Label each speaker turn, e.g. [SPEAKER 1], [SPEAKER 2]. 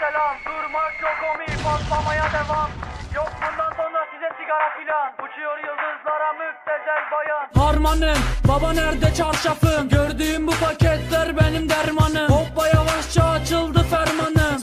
[SPEAKER 1] selam Durmak yok omi patlamaya devam. Yok bundan sonra size sigara filan. Uçuyor yıldızlara müptezel bayan.
[SPEAKER 2] Harmanım baba nerede çarşafım?